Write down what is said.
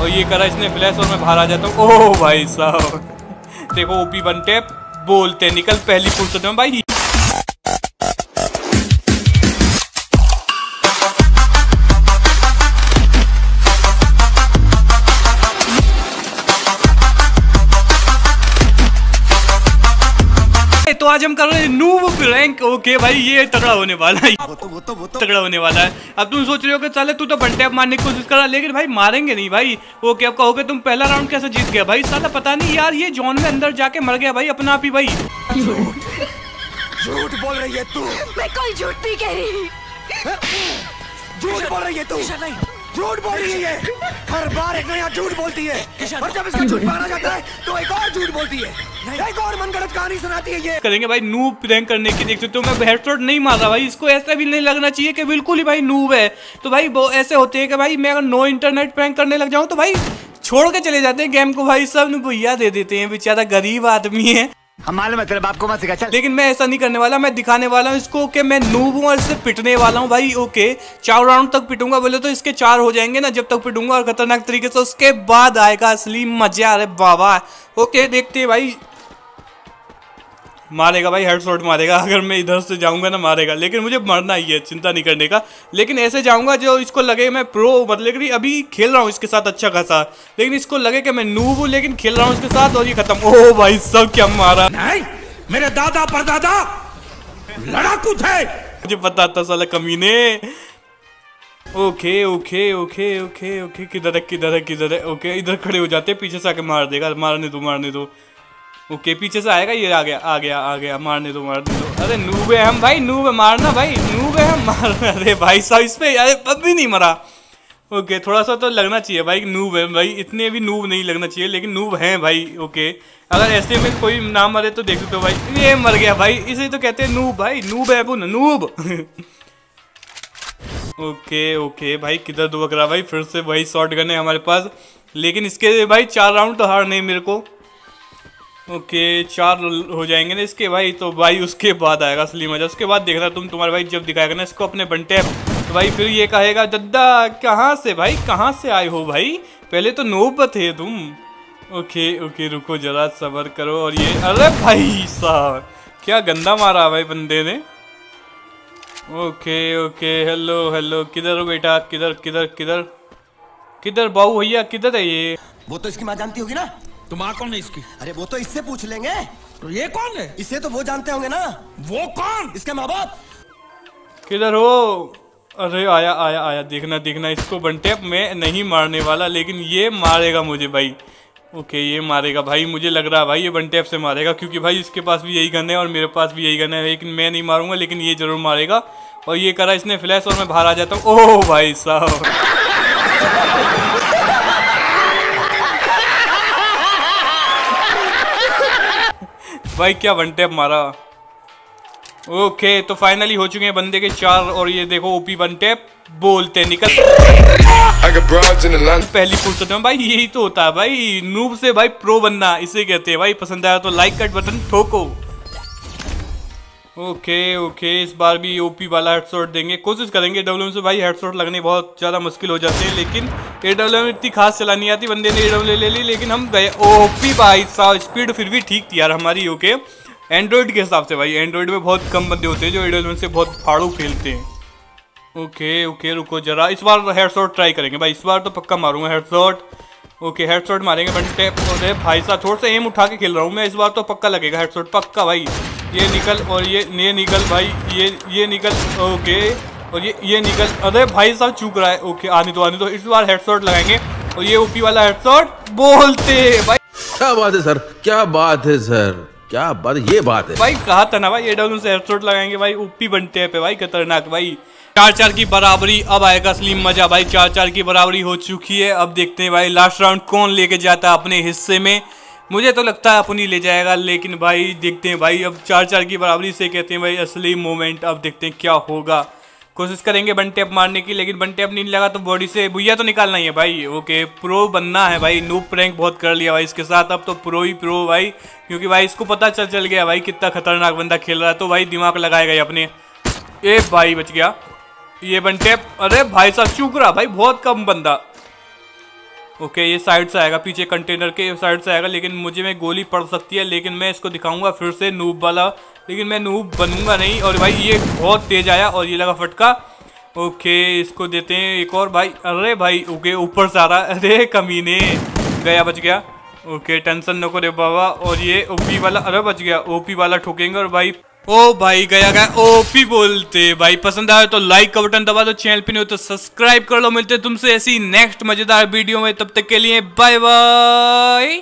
और ये करा इसने फ्लैश और मैं बाहर आ जाता हूँ। ओह भाई साहब। देखो ओपी बनते बोलते निकल, पहली फुर्सत में भाई। तो आज हम कर रहे हैं नूब रैंक ओके भाई ये तगड़ा होने वाला है। वो तो वो तो वो तो। तगड़ा होने वाला है। अब तुम सोच रहे हो कि चले तू तो बंटे मारने की कोशिश कर रहा लेकिन भाई मारेंगे नहीं भाई। ओके अब कहोगे तुम पहला राउंड कैसे जीत गया? भाई साला पता नहीं यार ये जॉन में अंदर जाके मर गया भाई अपना आप ही भाई। झूठ बोल रही है तू। मैं कोई झूठ नहीं कह रही। झूठ बोल रही है तू। झूठ बोल रही है हर बार एक नया झूठ बोलती है। और जब इसका झूठ पकड़ा जाता है तो एक और झूठ बोलती है। एक और मनगढ़ंत कहानी सुनाती है ये। करेंगे भाई नूब प्रैंक करने की देख सकते मैं हेडशॉट नहीं मार रहा भाई। इसको ऐसा भी नहीं लगना चाहिए कि बिल्कुल ही भाई नूब है। तो भाई वो ऐसे होते हैं कि भाई मैं अगर नो इंटरनेट प्रैंक करने लग जाऊँ तो भाई छोड़ के चले जाते हैं गेम को। भाई सब भैया दे देते हैं बेचारा गरीब आदमी है। हम मालूम है, तेरे बाप को मत सिखा, चल। लेकिन मैं ऐसा नहीं करने वाला, मैं दिखाने वाला हूँ इसको कि मैं नूब हूँ और इससे पिटने वाला हूँ। भाई ओके चार राउंड तक पिटूँगा, बोले तो इसके चार हो जाएँगे ना, जब तक पिटूँगा और खतरनाक तरीके से उसके बाद आएगा, असली मज़ा अरे बाबा। ओके देखते भाई मारेगा भाई हेडशॉट मारेगा। अगर मैं इधर से जाऊँगा ना मारेगा। लेकिन मुझे मरना ही है चिंता नहीं करने का। लेकिन ऐसे जाऊँगा जो इसको लगे मैं प्रो मतलब कि अभी खेल रहा हूँ इसके साथ अच्छा खासा। लेकिन इसको लगे कि मैं नूब हूँ लेकिन खेल रहा हूँ इसके साथ और ये खत्म। ओ भाई सब क्या मारा। नहीं मेरे दादा परदादा लड़ाकू थे। मुझे पता था साला कमीने। Okay okay okay okay okay. किधर है किधर है किधर है? ओके इधर खड़े हो जाते पीछे से आके मार देगा। मारने दो मारने दो। ओके, पीछे से आएगा ये आ गया आ गया आ गया मारने दो मारने दो। अरे, नूब है हम, भाई, नूब है मारना, भाई, नूब है हम मारना। अरे, भाई, साहब, इस पर अरे अब भी नहीं मरा। ओके, थोड़ा सा तो लगना चाहिए, भाई नूब है, भाई, इतने भी नूब नहीं लगना चाहिए, लेकिन नूब हैं, भाई, ओके। अगर ऐसे में कोई ना मरे तो देख हो, भाई, ये मर गया, भाई, इसे तो कहते हैं नूब, भाई, नूब है वो नूब। ओके ओके, भाई, किधर दुबक रहा, भाई, फिर से भाई शॉर्ट गन है हमारे पास। लेकिन इसके भाई, चार राउंड तो हार नहीं मेरे को। ओके, चार हो जाएँगे ना इसके भाई तो भाई उसके बाद आएगा असली मज़ा। उसके बाद देखना तुम, तुम्हारे भाई जब दिखाएगा ना इसको अपने बंटे तो भाई फिर ये कहेगा दद्दा कहाँ से भाई, कहाँ से आए हो भाई? पहले तो नोब थे तुम। ओके ओके, रुको जरा, सबर करो। और ये, अरे भाई साहब, क्या गंदा मारा भाई बंदे ने। ओके ओके हेलो हेलो किधर हो बेटा? किधर किधर किधर? किधर बाबू भैया, किधर है ये? वो तो इसकी माँ जानती होगी ना? तुम आ कौन है इसकी? अरे वो तो इससे पूछ लेंगे। तो ये कौन है? इससे तो वो जानते होंगे ना। वो कौन? इसके माँ बाप किधर हो? अरे आया आया आया। देखना देखना इसको बंटे मैं नहीं मारने वाला लेकिन ये मारेगा मुझे भाई। ओके ये मारेगा भाई मुझे लग रहा है भाई ये बंटेप से मारेगा क्योंकि भाई इसके पास भी यही गन है और मेरे पास भी यही गन है लेकिन मैं नहीं मारूँगा लेकिन ये ज़रूर मारेगा। और ये करा इसने फ्लैश और मैं बाहर आ जाता हूँ। ओह भाई साहब। भाई क्या वन टैप मारा? ओके तो फाइनली हो चुके हैं बंदे के चार और ये देखो ओपी वन टैप बोलते निकल. पहली फुर्सत में भाई यही तो होता है भाई नूब से भाई प्रो बनना इसे कहते हैं भाई पसंद आया तो लाइक कट बटन ठोको। ओके ओके इस बार भी ओपी वाला हेडशॉट देंगे। कोशिश करेंगे डब्ल्यू से भाई हेडशॉट लगने बहुत ज़्यादा मुश्किल हो जाते हैं, लेकिन ए डब्ल्यू इतनी खास चलानी आती, बंदे ने ए डब्ल्यू ले ली, लेकिन हम गए ओपी भाई साहब। स्पीड फिर भी ठीक थी यार हमारी ओके एंड्रॉयड के हिसाब से भाई एंड्रॉइड में बहुत कम बंदे होते हैं जो ए डब्ल्यू से बहुत फाड़ू खेलते हैं। ओके ओके रुको जरा, इस बार हेडशॉट ट्राई करेंगे भाई, इस बार तो पक्का मारूँगा हेडशॉट ओके हेडशॉट मारेंगे बंटे अरे भाई साहब, थोड़ा सा एम उठा के खेल रहा हूँ मैं, इस बार तो पक्का लगेगा हेडशॉट पक्का भाई। ये निकल और ये ये निकल भाई ये ये निकल ओके और ये ये निकल। अरे भाई साहब चूक रहा है। ओके आने दो आने दो। इस बार हेडशॉट लगाएँगे। और ये ओपी वाला हेडशॉट बोलते भाई। क्या बात है सर? क्या बात है सर? क्या बात ये बात है। भाई कहा था ना भाई? ये डब्ल्यू से हेडशॉट लगाएँगे भाई। ओपी बनते हैं पे भाई खतरनाक भाई। चार चार की बराबरी अब आएगा असली मज़ा भाई। चार चार की बराबरी हो चुकी है। अब देखते हैं भाई लास्ट राउंड कौन लेके जाता है अपने हिस्से में। मुझे तो लगता है अपनी ले जाएगा, लेकिन भाई देखते हैं भाई, अब चार चार की बराबरी से कहते हैं भाई, असली मोमेंट अब देखते हैं क्या होगा। कोशिश करेंगे वन टेप मारने की, लेकिन वन टेप नहीं लगा तो बॉडी से भुया तो निकालना ही है भाई। ओके प्रो बनना है भाई नूब प्रैंक बहुत कर लिया भाई इसके साथ, अब तो प्रो ही प्रो भाई, क्योंकि भाई इसको पता चल चल गया भाई कितना खतरनाक बंदा खेल रहा है तो भाई दिमाग लगाएगा अपने। ए भाई बच गया। ये वन टेप अरे भाई साहब चूक रहा भाई, बहुत कम बंदा। ओके, ये साइड से आएगा, पीछे कंटेनर के साइड से आएगा, लेकिन मुझे में गोली पड़ सकती है, लेकिन मैं इसको दिखाऊँगा फिर से नूब वाला। लेकिन मैं नूब बनूँगा नहीं, और भाई ये बहुत तेज आया, और ये लगा फटका। ओके, इसको देते हैं एक और भाई। अरे भाई, ओके, ऊपर से आ रहा अरे, कमीने। गया, बच गया। ओके, टेंशन नको रे बाबा। और ये ओपी वाला, अरे बच गया, ओपी वाला ठोकेंगे, और भाई ओ भाई, गया गया, ओपी बोलते। भाई, पसंद आया तो लाइक का बटन दबा दो चैनल पे नहीं हो तो सब्सक्राइब कर लो। मिलते तुमसे ऐसी नेक्स्ट मज़ेदार वीडियो में। तब तक के लिए बाय बाय